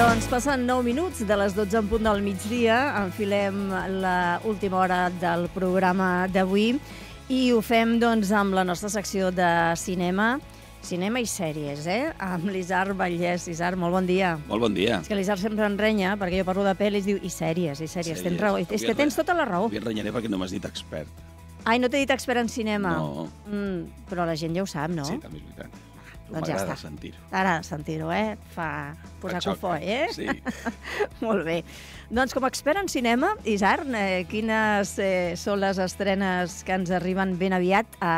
Doncs passen 9 minuts de les 12 en punt del migdia, enfilem la última hora del programa d'avui i ho fem doncs, amb la nostra secció de cinema, cinema i sèries, eh? amb l'Isar Vallès. Isar, molt bon dia. Molt bon dia. És que l'Isar sempre en renya, perquè jo parlo de pel·lis, diu, i sèries, i sèries, Sèries. tens raó. És Avui que et tens tota la raó. Avui et renyaré perquè no m'has dit expert. Ai, no t'he dit expert en cinema. No. Mm, però la gent ja ho sap, no? Sí, també és veritat. Doncs ja M'agrada està. sentir-ho. Ara, sentir-ho, eh? Fa posar cofoi, eh? Sí. Molt bé. Doncs com a expert en cinema, Isar, eh, quines eh, són les estrenes que ens arriben ben aviat a,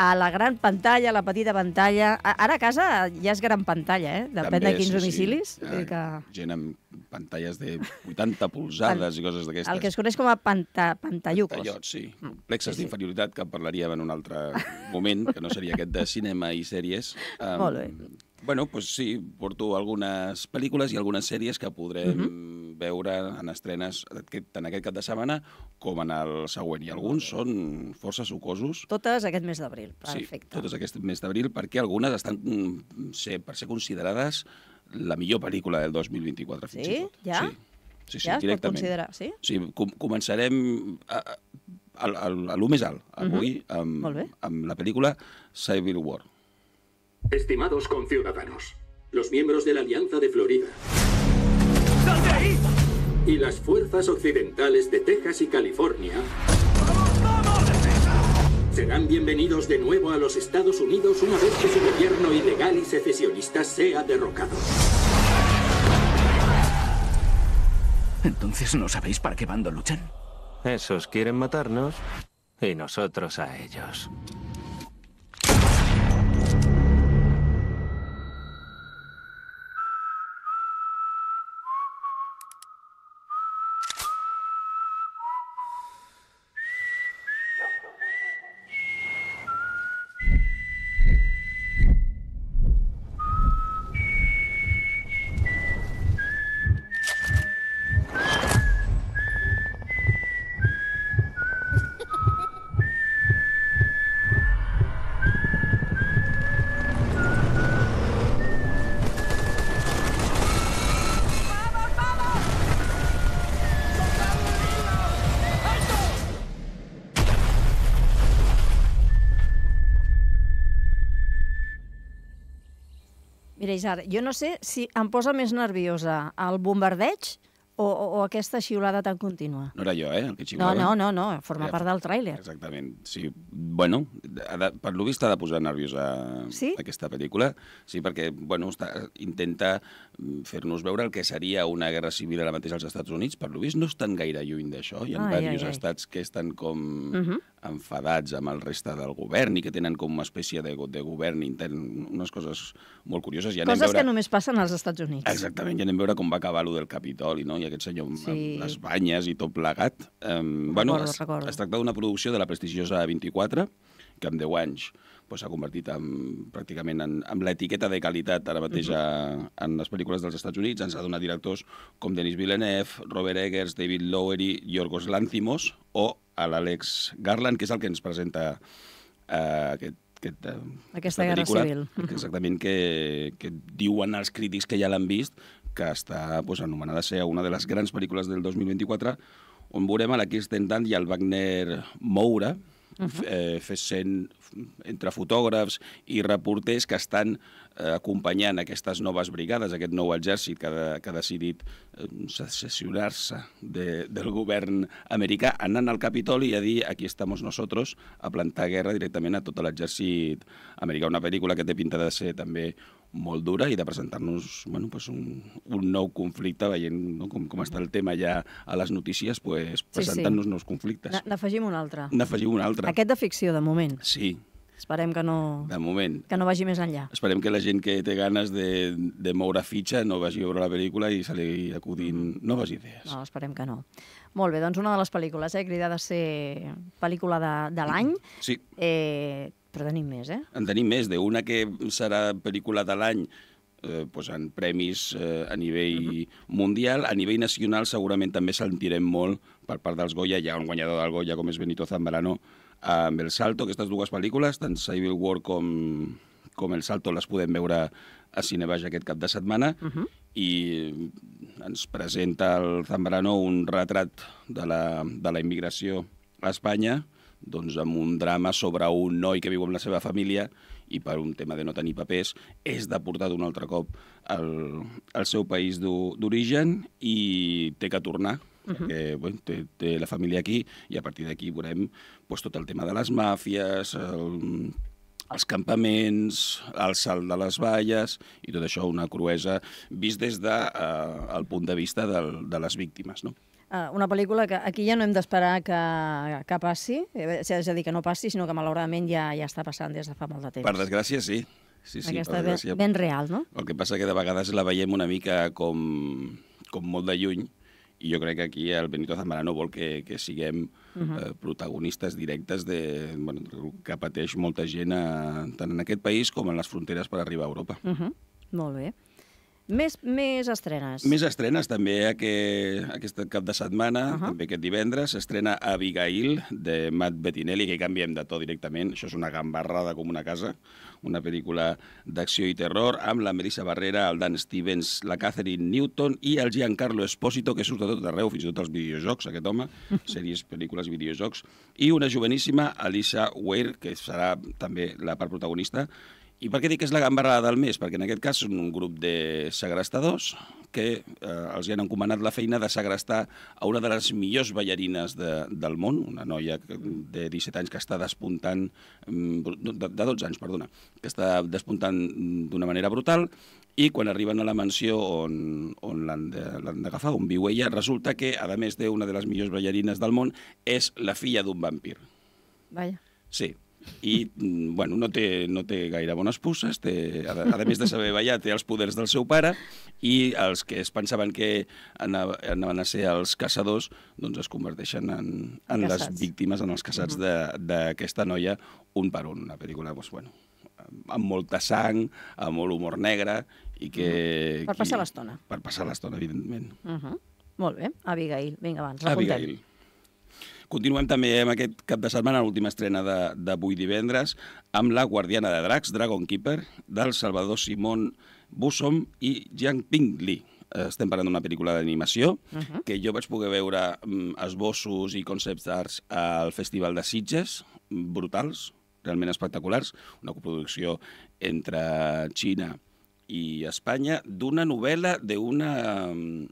a la gran pantalla, a la petita pantalla? Ara a casa ja és gran pantalla, eh? Depèn També, de quins sí, sí. domicilis. Vull dir que Gent amb pantalles de 80 polzades i coses d'aquestes. el que es coneix com a panta, pantallucos. Tallots, sí. Mm, Complexes sí, sí. d'inferioritat, que en parlaríem en un altre moment, que no seria aquest de cinema i sèries. Um, Molt bé. Bueno, doncs sí, porto algunes pel·lícules i algunes sèries que podrem Mhm. veure en estrenes aquest, tant aquest cap de setmana com en el següent. I alguns són força sucosos. Totes aquest mes d'abril. Sí, Perfecte. totes aquest mes d'abril, perquè algunes estan mm, ser, per ser considerades la millor pel·lícula del 2024, fins Sí? i tot. Ja? Sí, sí, sí ja es pot directament. considerar, sí? Sí, com començarem a, a, a, a, a lo més alt, avui, amb, Molt bé. amb la pel·lícula Civil War. Estimados conciudadanos, los miembros de la Alianza de Florida y las fuerzas occidentales de Texas y California serán bienvenidos de nuevo a los Estados Unidos una vez que su gobierno ilegal y secesionista sea derrocado. Entonces no sabéis para qué bando luchan. Esos quieren matarnos y nosotros a ellos. Isar, jo no sé si em posa més nerviosa el bombardeig o, o, o aquesta xiulada tan contínua. No era jo, eh, el que No, xiulava. no, no, no, forma Ja, part del tràiler. Exactament. Sí, bueno, de, per lo vist ha de posar nerviosa Sí? aquesta pel·lícula. Sí, perquè, bueno, està, intenta mm, fer-nos veure el que seria una guerra civil ara mateix als Estats Units. Per lo vist no estan gaire lluny d'això. Hi ha Ai, diversos ai, ai. estats que estan com Mhm. enfadats amb el reste del govern i que tenen com una espècie de, de govern intern, unes coses molt curioses. Ja Coses veure... que només passen als Estats Units. Exactament, ja anem a veure com va acabar lo del Capitoli, no? I aquest senyor amb, Sí. amb les banyes i tot plegat. Um, bueno, Recordo, es, recordo. es tracta d'una producció de la prestigiosa 24, que en 10 anys pues, s'ha convertit en, pràcticament en, en l'etiqueta de qualitat ara mateix Mhm. a, en les pel·lícules dels Estats Units. Ens ha donat directors com Denis Villeneuve, Robert Eggers, David Lowery, Yorgos Lanthimos o a l'Àlex Garland, que és el que ens presenta eh, aquest, aquest, eh, Aquesta guerra pel·lícula, civil. Exactament, que, que diuen els crítics que ja l'han vist que està pues, anomenada a ser una de les grans pel·lícules del 2024, on veurem a la Kirsten Dunst i el Wagner Moura, uh -huh. eh, fent entre fotògrafs i reporters que estan eh, acompanyant aquestes noves brigades, aquest nou exèrcit que, de, que ha decidit eh, secessionar-se de, del govern americà, anant al Capitoli a dir aquí estamos nosotros, a plantar guerra directament a tot l'exèrcit americà. Una pel·lícula que té pinta de ser també molt dura i de presentar-nos bueno, pues un, un nou conflicte, veient no, com, com està el tema ja a les notícies, pues, Sí, sí. presentant-nos nous conflictes. Na- N'afegim un altre. N'afegim un altre. Aquest de ficció, de moment. Sí, Esperem que no, de moment. que no vagi més enllà. Esperem que la gent que té ganes de, de moure fitxa no vagi a veure la pel·lícula i se li acudin noves idees. No, esperem que no. Molt bé, doncs una de les pel·lícules, eh, cridada a ser pel·lícula de, de l'any, Sí, eh, però tenim més, eh? en tenim més, d'una que serà pel·lícula de l'any eh, doncs en premis eh, a nivell mundial. A nivell nacional segurament també sentirem molt per part dels Goya. Hi ha un guanyador del Goya com és Benito Zambrano amb El Salto, aquestes dues pel·lícules, tant Civil War com, com El Salto les podem veure a Cinebaix aquest cap de setmana uh -huh. i ens presenta el Zambrano un retrat de la, de la immigració a Espanya doncs amb un drama sobre un noi que viu amb la seva família i per un tema de no tenir papers és deportat un altre cop al, al seu país d'origen i té que tornar Uh -huh. perquè bueno, té, té la família aquí i a partir d'aquí veurem pues, tot el tema de les màfies, el, els campaments, el salt de les valles i tot això una cruesa vist des del de, uh, el punt de vista del, de les víctimes. No? Uh, una pel·lícula que aquí ja no hem d'esperar que, que passi, eh, és a dir, que no passi, sinó que malauradament ja ja està passant des de fa molt de temps. Per desgràcia, sí. Sí, sí, Aquesta ben, ben real, no? El que passa que de vegades la veiem una mica com, com molt de lluny, i jo crec que aquí el Benito Zambrano vol que, que siguem uh -huh. eh, protagonistes directes de, bueno, que pateix molta gent a, tant en aquest país com en les fronteres per arribar a Europa. Uh -huh. Molt bé. Més, més estrenes. Més estrenes també aquest, aquest cap de setmana, uh -huh. també aquest divendres, s'estrena Abigail, de Matt Bettinelli, que canviem de to directament. Això és una gambarrada com una casa, una pel·lícula d'acció i terror, amb la Melissa Barrera, el Dan Stevens, la Catherine Newton i el Giancarlo Esposito, que surt de tot arreu, fins i tot als videojocs, aquest home, sèries, pel·lícules videojocs, i una joveníssima Alicia Weir, que serà també la part protagonista, i per què dic que és la gambarrada del mes? Perquè en aquest cas són un grup de segrestadors que eh, els han encomanat la feina de segrestar a una de les millors ballarines de, del món, una noia de 17 anys que està despuntant, mm, de, de 12 anys, perdona, que està despuntant d'una manera brutal, i quan arriben a la mansió on, on l'han d'agafar, on viu ella, resulta que, a més d'una de les millors ballarines del món, és la filla d'un vampir. Vaja. Sí, i mm, bueno, no, té, no té gaire bones pusses, té, a, a més de saber ballar, té els poders del seu pare i els que es pensaven que anaven a ser els caçadors doncs es converteixen en, en les víctimes, en els caçats uh -huh. d'aquesta noia un per un. Una pel·lícula doncs, bueno, amb molta sang, amb molt humor negre i que... Uh -huh. Per passar l'estona. Per passar l'estona, evidentment. Uh -huh. Molt bé. Abigail, vinga, abans, Abigail. Continuem també amb aquest cap de setmana, l'última estrena d'avui divendres, amb La guardiana de dracs, Dragon Keeper, del Salvador Simón Bussom i Jiang Ping Li. Estem parlant d'una pel·lícula d'animació uh -huh. que jo vaig poder veure mm, esbossos i concepts d'arts al Festival de Sitges, brutals, realment espectaculars, una coproducció entre Xina i Espanya, d'una novel·la d'una mm,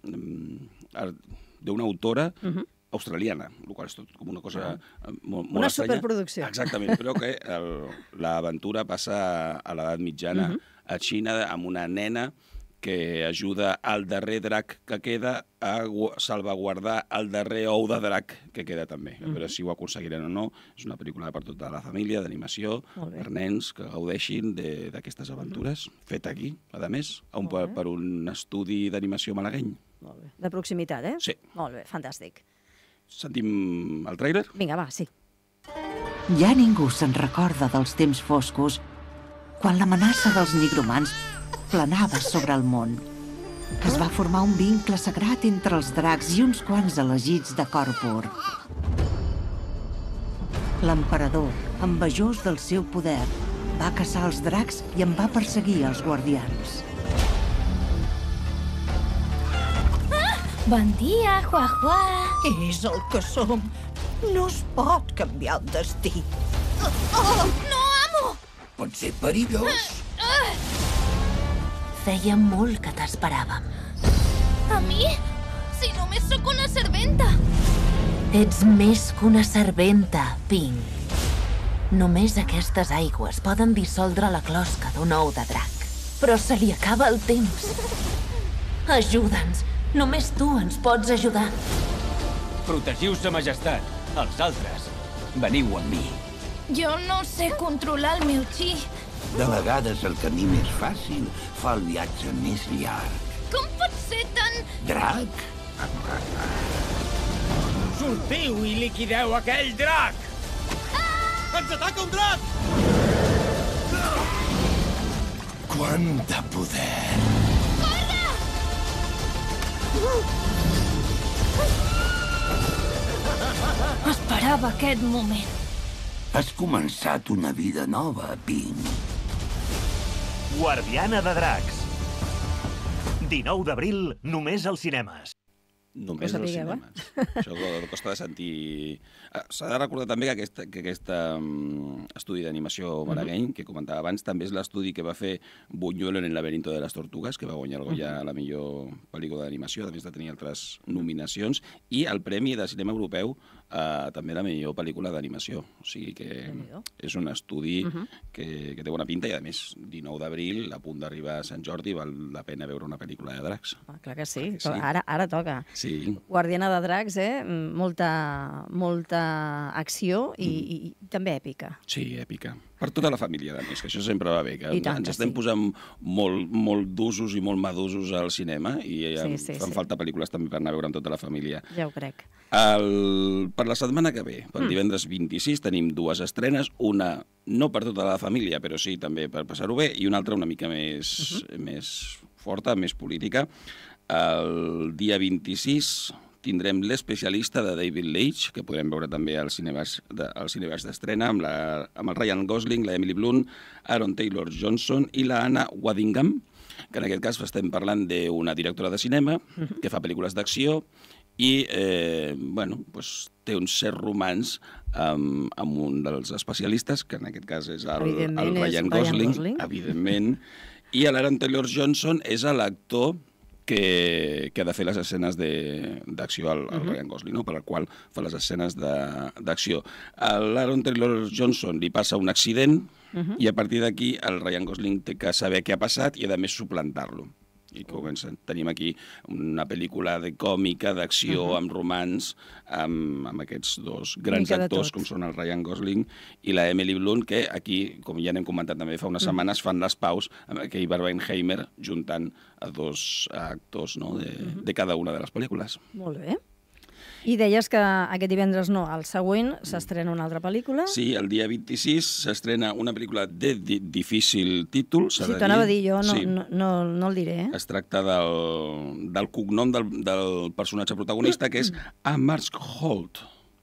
d'una autora uh -huh australiana, el qual és tot com una cosa ah. molt, molt Una estranya. superproducció. Exactament, però que l'aventura passa a l'edat mitjana uh -huh. a Xina amb una nena que ajuda al darrer drac que queda a salvaguardar el darrer ou de drac que queda també. A veure si ho aconseguiran o no. És una pel·lícula per tota la família, d'animació, per nens que gaudeixin d'aquestes aventures, fet aquí, a més, un, per, per un estudi d'animació malagueny. Molt bé. De proximitat, eh? Sí. Molt bé, fantàstic. Sentim el tràiler? Vinga, va, sí. Ja ningú se'n recorda dels temps foscos, quan l'amenaça dels nigromans planava sobre el món. Es va formar un vincle sagrat entre els dracs i uns quants elegits de cor pur. L'emperador, envejós del seu poder, va caçar els dracs i en va perseguir els guardians. Bon dia, Juajua. És el que som. No es pot canviar el destí. Oh, oh, no, amo! Pot ser perillós. Feia molt que t'esperàvem. A mi? Si només sóc una serventa. Ets més que una serventa, Pink. Només aquestes aigües poden dissoldre la closca d'un ou de drac. Però se li acaba el temps. Ajuda'ns. Només tu ens pots ajudar. Protegiu sa majestat. Els altres, veniu amb mi. Jo no sé controlar el meu chi. De vegades el camí més fàcil fa el viatge més llarg. Com pot ser tan... Drac? Sortiu i liquideu aquell drac! Ah! Ens ataca un drac! Quant de poder! Esperava aquest moment. Has començat una vida nova, Pink. Guardiana de Dracs. 19 d'abril, només als cinemes. Només als sapigueu, eh? cinemes. Això co- costa de sentir... Ah, S'ha de recordar també que aquest que aquesta, um, estudi d'animació malagueny, que comentava abans, també és l'estudi que va fer Buñuelo en el laberinto de les tortugues, que va guanyar el Goya a la millor pel·lícula d'animació, a més de tenir altres nominacions, i el Premi de Cinema Europeu eh, també la millor pel·lícula d'animació. O sigui que és un estudi que, que té bona pinta i, a més, 19 d'abril, a punt d'arribar a Sant Jordi, val la pena veure una pel·lícula de dracs. Ah, clar que sí, que sí. Ara, ara toca. Sí, Guardiana de Dracs, eh? Molta, molta acció i, Mm. i, i també èpica. Sí, èpica. Per tota la família, a més, que això sempre va bé, que I tant ens estem sí. posant molt, molt d'usos i molt madusos al cinema i Sí, sí, fan sí. falta pel·lícules també per anar a veure amb tota la família. Ja ho crec. El, per la setmana que ve, pel Mm. divendres 26, tenim dues estrenes, una no per tota la família, però sí també per passar-ho bé, i una altra una mica més, Mhm. més forta, més política. El dia 26 tindrem l'especialista de David Leitch, que podrem veure també al Cinevers de, d'estrena, amb, la, amb el Ryan Gosling, la Emily Blunt, Aaron Taylor-Johnson i la Anna Waddingham, que en aquest cas estem parlant d'una directora de cinema que fa pel·lícules d'acció i eh, bueno, doncs, té un cert romans amb, amb un dels especialistes, que en aquest cas és el, el és Ryan Ryan Gosling, Gosling. evidentment, i l'Aaron Taylor-Johnson és l'actor que, que ha de fer les escenes de- d'acció al, al Mhm. Ryan Gosling, no? per al qual fa les escenes de- d'acció. A l'Aaron Taylor-Johnson li passa un accident Mhm. i a partir d'aquí el Ryan Gosling té que saber què ha passat i, a més, suplantar-lo. I comencen. Tenim aquí una pel·lícula de còmica, d'acció, Mhm. amb romans, amb, amb aquests dos grans actors com són el Ryan Gosling i la Emily Blunt, que aquí, com ja n'hem comentat també fa unes Mhm. setmanes, fan les paus amb aquell Barbenheimer juntant a dos actors no? de, Mhm. de cada una de les pel·lícules. Molt bé. I deies que aquest divendres no, el següent s'estrena una altra pel·lícula. Sí, el dia 26 s'estrena una pel·lícula de di difícil títol, s'ha Sí, de t'anava a dir. dir, jo no, Sí. no, no, no el diré. Eh? Es tracta del, del cognom del, del personatge protagonista, que és Amarsk Holt,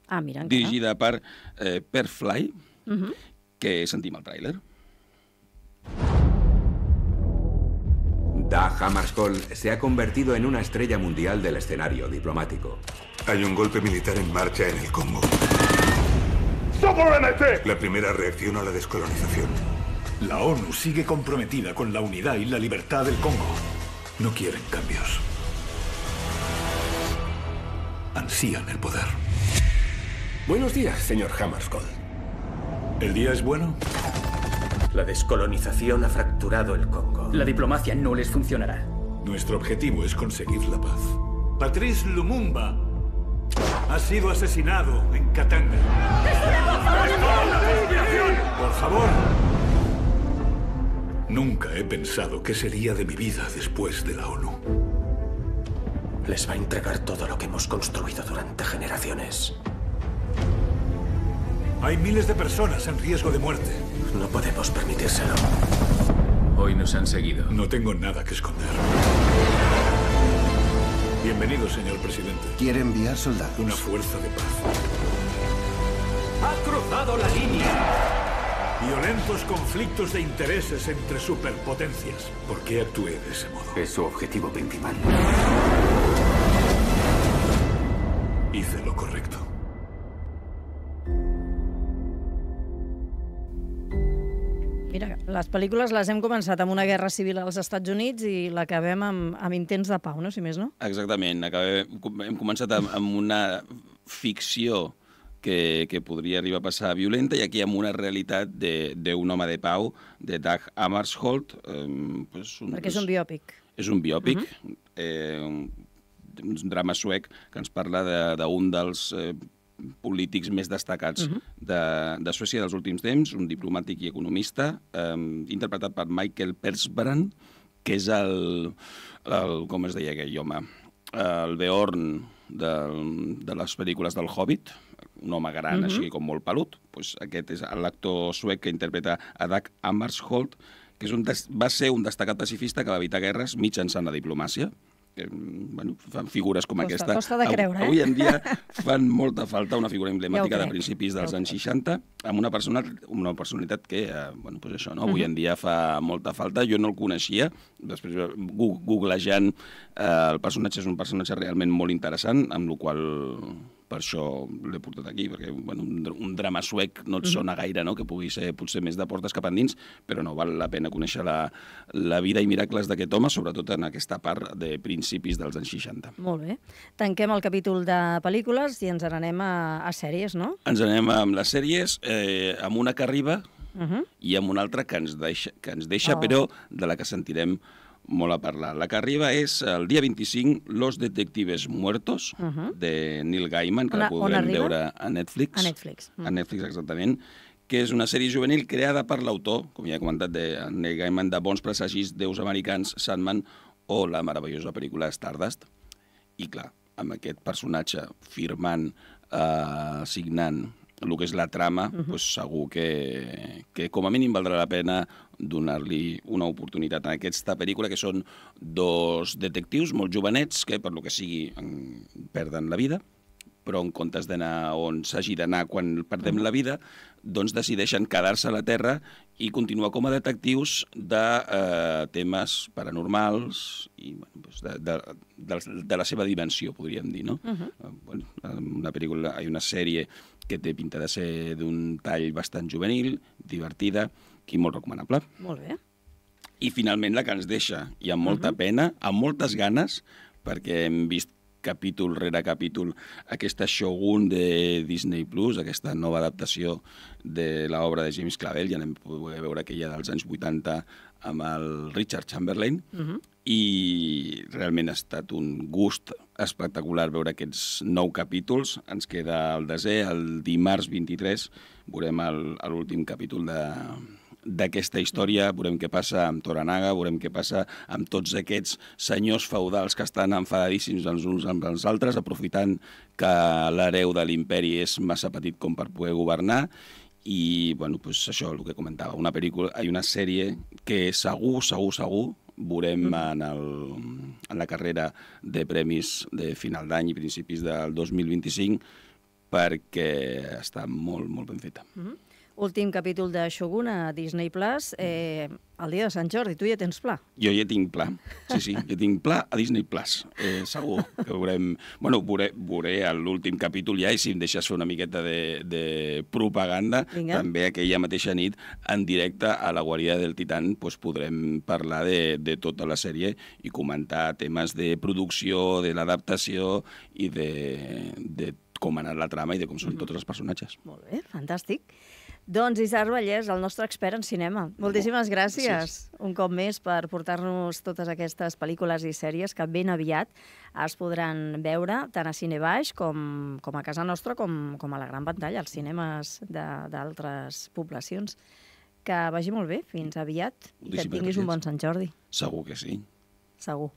Ah, mira, encara. dirigida per eh, Per Fly, Mhm. que sentim el tràiler. Dag Hammarskjöld se ha convertido en una estrella mundial del escenario diplomático. Hay un golpe militar en marcha en el Congo. La primera reacción a la descolonización. La ONU sigue comprometida con la unidad y la libertad del Congo. No quieren cambios. Ansían el poder. Buenos días, señor Hammarskjöld. ¿El día es bueno? La descolonización ha fracturado el Congo. La diplomacia no les funcionará. Nuestro objetivo es conseguir la paz. Patrice Lumumba ha sido asesinado en Katanga. Por favor. Nunca he pensado qué sería de mi vida después de la ONU. Les va a entregar todo lo que hemos construido durante generaciones. Hay miles de personas en riesgo de muerte. No podemos permitírselo. Hoy nos han seguido. No tengo nada que esconder. Bienvenido, señor presidente. Quiere enviar soldados. Una fuerza de paz. ¡Ha cruzado la línea! Violentos conflictos de intereses entre superpotencias. ¿Por qué actué de ese modo? Es su objetivo principal. Mira, les pel·lícules les hem començat amb una guerra civil als Estats Units i l'acabem amb, amb intents de pau, no? Si més no? Exactament. Acabem, hem començat amb, amb una ficció que, que podria arribar a passar violenta i aquí amb una realitat d'un home de pau, de Dag Hammarskjöld. Eh, pues un, Perquè és un biòpic. És un biòpic, uh Mhm. -huh. eh, un, un drama suec que ens parla d'un de, dels eh, polítics més destacats uh Mhm. -huh. de, de Suècia dels últims temps, un diplomàtic i economista, eh, interpretat per Michael Persbrandt, que és el, el com es deia aquell home, el Beorn de, de les pel·lícules del Hobbit, un home gran, Mhm. uh -huh. així com molt pelut. Pues aquest és l'actor suec que interpreta a Dag Hammarskjöld, que és un des va ser un destacat pacifista que va evitar guerres mitjançant la diplomàcia que bueno, fan figures com Costa- aquesta. costa de creure, eh? Avui en dia fan molta falta una figura emblemàtica Ja de principis dels ja anys 60, amb una, persona, una personalitat que, eh, bueno, pues això, no? avui Mhm. en dia fa molta falta. Jo no el coneixia, després eh, googlejant eh, el personatge és un personatge realment molt interessant, amb el qual per això l'he portat aquí, perquè bueno, un, un drama suec no et Mhm. sona gaire, no? que pugui ser potser més de portes cap endins, però no val la pena conèixer la, la vida i miracles d'aquest home, sobretot en aquesta part de principis dels anys 60. Molt bé. Tanquem el capítol de pel·lícules i ens n'anem a, a sèries, no? Ens anem amb les sèries, eh, amb una que arriba Uh -huh. i amb una altra que ens deixa, que ens deixa Oh. però de la que sentirem molt a parlar. La que arriba és el dia 25, Los Detectives Muertos, Uh -huh. de Neil Gaiman, que On la podrem veure a Netflix. A Netflix. Mm. A Netflix, exactament que és una sèrie juvenil creada per l'autor, com ja he comentat, de Neil Gaiman, de Bons Presagis, Déus Americans, Sandman, o la meravellosa pel·lícula Stardust. I clar, amb aquest personatge firmant, eh, signant el que és la trama, uh -huh. doncs segur que, que com a mínim valdrà la pena donar-li una oportunitat a aquesta pel·lícula, que són dos detectius molt jovenets que, per lo que sigui, en, perden la vida, però en comptes d'anar on s'hagi d'anar quan perdem la vida, doncs decideixen quedar-se a la Terra i continuar com a detectius de eh, temes paranormals i bueno, doncs de, de, de, de la seva dimensió, podríem dir, no? Uh -huh. Eh, bueno, una pel·lícula, hi ha una sèrie que té pinta de ser d'un tall bastant juvenil, divertida i molt recomanable. Molt bé. I finalment la que ens deixa, i amb molta uh -huh. pena, amb moltes ganes, perquè hem vist capítol rere capítol aquesta Shogun de Disney Plus, aquesta nova adaptació de l'obra de James Clavell, ja n'hem pogut veure aquella dels anys 80 amb el Richard Chamberlain, Uh -huh. i realment ha estat un gust espectacular veure aquests nou capítols. Ens queda el desè, el dimarts 23, veurem l'últim capítol de d'aquesta història, veurem què passa amb Toranaga, veurem què passa amb tots aquests senyors feudals que estan enfadadíssims els uns amb els altres, aprofitant que l'hereu de l'imperi és massa petit com per poder governar, i, bueno, pues això, el que comentava, una pel·lícula, hi una sèrie que segur, segur, segur, veurem en, el, en la carrera de premis de final d'any i principis del 2025 perquè està molt, molt ben feta. Uh -huh. Últim capítol de Shogun a Disney Plus, eh, el dia de Sant Jordi. Tu ja tens pla. Jo ja tinc pla, sí, sí, jo tinc pla a Disney Plus, eh, segur que veurem... Bueno, veuré, veuré l'últim capítol ja i si em deixes fer una miqueta de, de propaganda, Vinga. també aquella mateixa nit, en directe a la guàrdia del Titan, doncs podrem parlar de, de tota la sèrie i comentar temes de producció, de l'adaptació i de, de com ha anat la trama i de com són tots els personatges. Molt bé, fantàstic. Doncs Isar Vallès, el nostre expert en cinema. Moltíssimes gràcies, gràcies. un cop més per portar-nos totes aquestes pel·lícules i sèries que ben aviat es podran veure tant a Cine Baix com, com a casa nostra com, com a la gran pantalla, als cinemes de- d'altres poblacions. Que vagi molt bé, fins aviat, i que tinguis un gràcies. bon Sant Jordi, Segur que sí. segur.